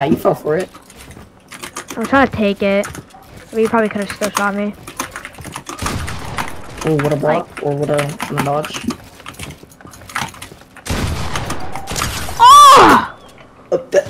Yeah, you fell for it. I'm trying to take it. But you probably could have still shot me. Oh, what a block, or what a, what a dodge. Oh! Up that,